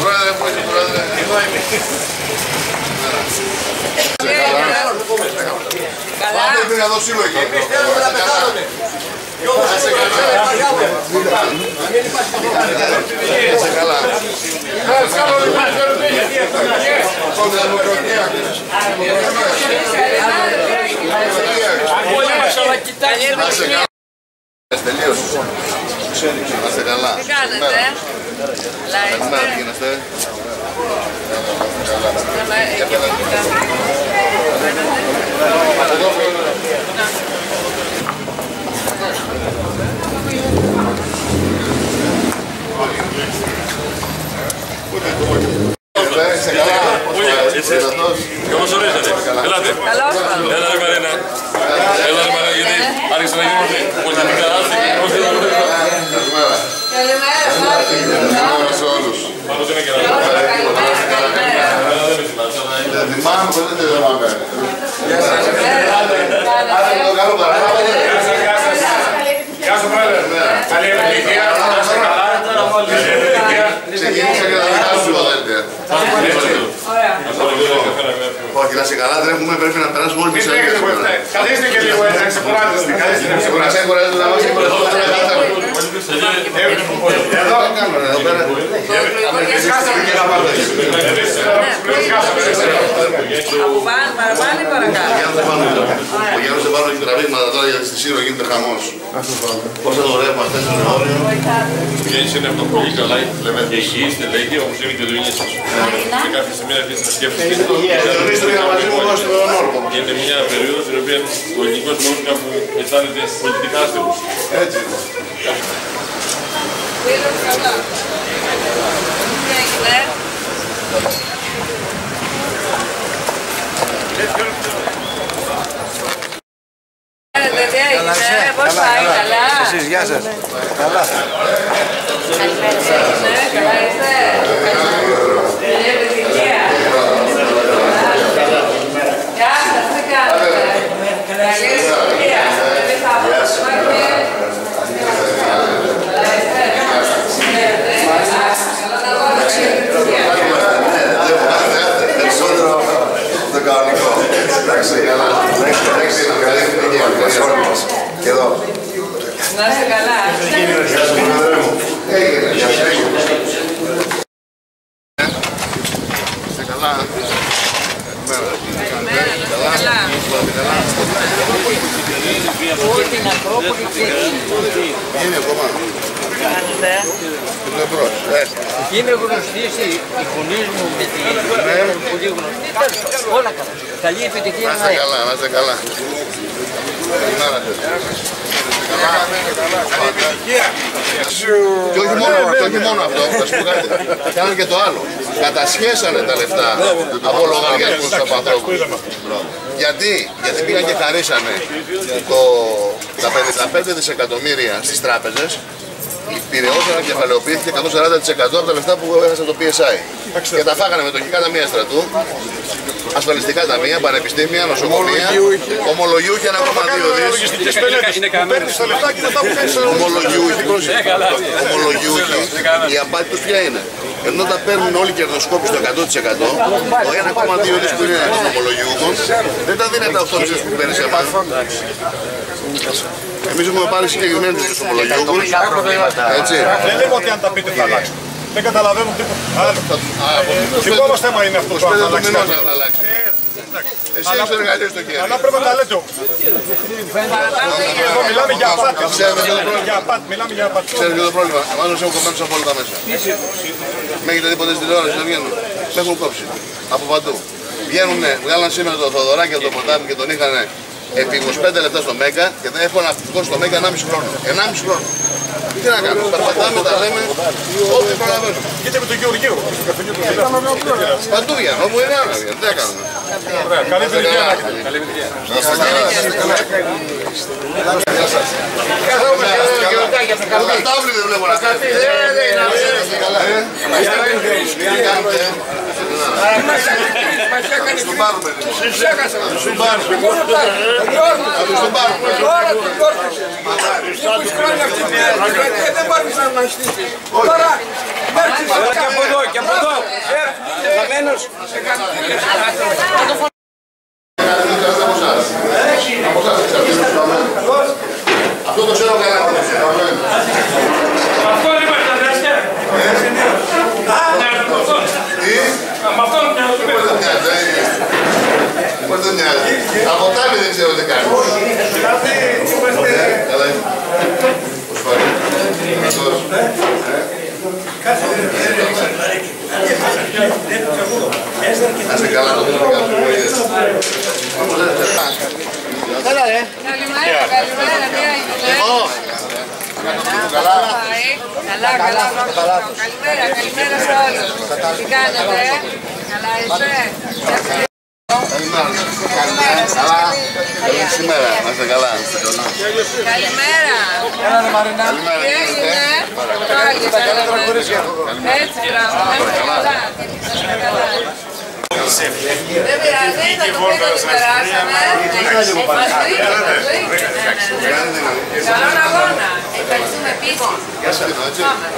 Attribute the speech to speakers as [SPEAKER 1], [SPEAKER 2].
[SPEAKER 1] Πρόεδρε, πού είσαι, πρόεδρε. Εδώ είμαι. Πάτε πριν να δω σύλλογοι. Εμείς θέλουμε να πεθάνουμε. Είσαι καλά. Είσαι καλά. Να είσαι καλά. Τελείωσε. Να είστε καλά.
[SPEAKER 2] Τι κάνετε, ε;
[SPEAKER 1] Καλημέρα, τι
[SPEAKER 2] Λάιστε.
[SPEAKER 1] γίνεστε;
[SPEAKER 2] Καλά, εκεί από εκεί
[SPEAKER 3] Έλα ρε Μαρίνα, γιατί άρχισε να γίνονται πολιτικά άστιοι. Πώς δεν είναι
[SPEAKER 1] Καλημέρα.
[SPEAKER 2] Καλημέρα,
[SPEAKER 1] Καλημέρα σε όλους.
[SPEAKER 3] Πάνω είναι και να
[SPEAKER 2] καλημέρα.
[SPEAKER 3] δεν με θυμάσαι.
[SPEAKER 1] Δεν θυμάμαι, δεν δεν θυμάμαι. Άντε το καλό παράδειγμα.
[SPEAKER 4] Γεια σου πρόεδρε. Καλή επιτυχία. Να είστε καλά. Καλή επιτυχία.
[SPEAKER 1] Ξεκίνησα και τα δικά σου δωδέλτια. Όχι, να είσαι καλά, τρέχουμε, πρέπει να περάσουμε όλοι
[SPEAKER 4] Μην
[SPEAKER 1] τις
[SPEAKER 4] τρέχετε
[SPEAKER 1] έργες
[SPEAKER 4] βοηθέ. Καθίστε και λίγο έτσι, να ξεκουράζεστε. Καθίστε να
[SPEAKER 1] Να σε
[SPEAKER 4] ξεκουράζεστε.
[SPEAKER 1] κουράζω να μας κουράζω.
[SPEAKER 4] Εδώ.
[SPEAKER 1] Τι κάνουμε εδώ πέρα.
[SPEAKER 4] Σκάσαμε και να πάτε. Σκάσαμε.
[SPEAKER 2] Από πάνω, παραπάνω ή παρακάτω.
[SPEAKER 1] Ο Γιάννης Επάνω είναι. Ο Γιάννης Επάνω έχει τραβήγματα τώρα γιατί στη Σύρο γίνεται χαμός. Πώς θα το ρεύμα αυτές το αύριο.
[SPEAKER 3] Έτσι είναι αυτό πολύ καλά. Και εκεί είστε λέγει, όμως είναι και το είναι σας. Σε κάποια στιγμή να αρχίσετε να σκέφτεστε.
[SPEAKER 1] Διονύστο για μαζί μου εδώ στον όρκο.
[SPEAKER 3] Είναι μια περίοδος στην οποία ο ελληνικός λαός κάπου αισθάνεται πολιτικά άστεγος.
[SPEAKER 1] Έτσι είναι.
[SPEAKER 2] Φίλος, καλά. Τι έγινε. Κάνετε, τι έγινε, ε, πώς πάει, καλά.
[SPEAKER 5] Εσείς, γεια σας. Καλά.
[SPEAKER 2] Καλημέρα, καλά είστε. Καλή επιτυχία. Γεια σας, τι κάνετε. Καλή επιτυχία. Εμείς θα αποφασίσουμε. Καλά είστε. Καλά να δω, καλή επιτυχία.
[SPEAKER 1] Περισσότερο το κανονικό. Εντάξει, καλά. Εντάξει, είναι καλή επιτυχία. Και εδώ.
[SPEAKER 2] Να είστε καλά.
[SPEAKER 1] Γεια σου, πρόεδρε μου. Έγινε, γεια σου. Είστε καλά. Καλημέρα.
[SPEAKER 2] Καλημέρα, να είστε καλά.
[SPEAKER 1] Είναι ακόμα.
[SPEAKER 2] Κάνετε.
[SPEAKER 1] Είναι εμπρός. Ε,
[SPEAKER 6] Είμαι γνωστή οι γονείς μου με τη πολύ γνωστή. Τέλος πάντων, Όλα καλά. Καλή επιτυχία
[SPEAKER 1] Να
[SPEAKER 6] να
[SPEAKER 1] είστε
[SPEAKER 6] έχει.
[SPEAKER 1] καλά, να είστε καλά. Καλημέρα. Και όχι μόνο, και όχι μόνο αυτό, θα σου πω κάτι. Κάνανε και το άλλο. Κατασχέσανε τα λεφτά από λογαριασμούς από ανθρώπους. Γιατί, γιατί πήγαν και χαρίσανε το, τα 55 δισεκατομμύρια στις τράπεζες η Πυραιός ανακεφαλαιοποιήθηκε 140% από τα λεφτά που έχασε το PSI. Και τα φάγανε με το Κικά Ταμεία Στρατού, ασφαλιστικά ταμεία, πανεπιστήμια, νοσοκομεία, ομολογιούχοι 1,2 δις.
[SPEAKER 5] Παίρνεις τα λεφτά και μετά που κάνεις
[SPEAKER 1] Ομολογιούχοι, πρόσεχε. Ομολογιούχοι, η απάτη τους ποια είναι; Ενώ τα παίρνουν όλοι οι κερδοσκόποι στο 100%, το 1,2 δις που είναι των ομολογιούχων, δεν τα δίνει τα 8 δις που παίρνει σε εμάς. Εμείς έχουμε πάρει συγκεκριμένους τους ομολογιούχους, έτσι.
[SPEAKER 5] Δεν λέμε ότι αν τα πείτε θα αλλάξουν. Δεν καταλαβαίνουν τίποτα. Άλλο. Δικό μας θέμα είναι αυτό που θα
[SPEAKER 1] 25 του
[SPEAKER 5] αλλάξει.
[SPEAKER 1] μηνός
[SPEAKER 5] κάτι.
[SPEAKER 1] να αλλάξει. Εσύ έχεις το εργαλείο στο χέρι.
[SPEAKER 5] Αλλά πρέπει να τα λέτε όμως. Εδώ μιλάμε για απάτη.
[SPEAKER 1] Ξέρετε ποιο είναι το πρόβλημα.
[SPEAKER 5] Για απάτη, μιλάμε για απάτη.
[SPEAKER 1] Ξέρετε ποιο είναι το πρόβλημα. Εμάς μας έχουν κομμένους από όλα τα μέσα. Με έχετε δει ποτέ στην τηλεόραση, δεν βγαίνουν. Με έχουν κόψει. Από παντού. Βγαίνουν, βγάλαν σήμερα το Θοδωράκι από το ποτάμι και τον είχαν επί 25 λεπτά στο Μέγκα και δεν έχω ναυτικό στο Μέγκα 1,5 χρόνο. 1,5 χρόνο. Τι να κάνουμε, περπατάμε, τα λέμε, ό,τι προλαβαίνουμε.
[SPEAKER 5] Κοίτα με τον Γεωργίου. στο καφενείο του Φιλιάδου.
[SPEAKER 1] Παντού βγαίνουν, όπου είναι άλλο βγαίνουν. Τι να κάνουμε.
[SPEAKER 5] Ωραία, Καλή επιτυχία να έχετε.
[SPEAKER 1] Να είστε καλά. Γεια σας.
[SPEAKER 6] για το
[SPEAKER 1] Αλλά τάβλη δεν βλέπω να κάνει. Είστε καλά, ε. Τι κάνετε, ε. Στον πάρουμε. Στον πάρουμε. Θα τους τον πάρουμε.
[SPEAKER 7] Τώρα την κόρπισες. 20 χρόνια αυτή τη δεκαετία δεν μπορείς να αναστήσεις. Τώρα έρχεσαι
[SPEAKER 6] Και από εδώ, και από εδώ. Χαμένος.
[SPEAKER 1] Αυτό το ξέρω καλά.
[SPEAKER 4] Αυτό δεν υπάρχει τα δραστιά.
[SPEAKER 1] Τι,
[SPEAKER 4] Με αυτόν μοιάζουμε.
[SPEAKER 1] δεν μοιάζει, ε. Πώς δεν μοιάζει. Από τάβη δεν ξέρω τι κάνει. Καλά είναι. Πώς πάει. Αυτός. Να σε καλά, το θέλω κάτω.
[SPEAKER 2] Καλημέρα, καλημέρα, τι έγινε.
[SPEAKER 1] Καλά.
[SPEAKER 2] Πάει. Καλά, καλά, καλά. Καλημέρα, καλημέρα σε όλους. Τι κάνετε, ε? καλά είσαι.
[SPEAKER 1] Καλημέρα. Καλά. Καλή σήμερα. Να είστε καλά.
[SPEAKER 2] Καλημέρα.
[SPEAKER 1] Καλημέρα.
[SPEAKER 2] Τι έγινε, πάλι καλά. Έτσι, μπράβο, να είστε καλά. Να είστε καλά. Δεν πειράζει, θα το πει ότι περάσαμε. Μας βρήκε, μας βρήκε. Ναι, ναι, ναι. Καλόν αγώνα. Ευχαριστούμε επίσης. Πάμε.
[SPEAKER 1] Καλημέρα. Καλά.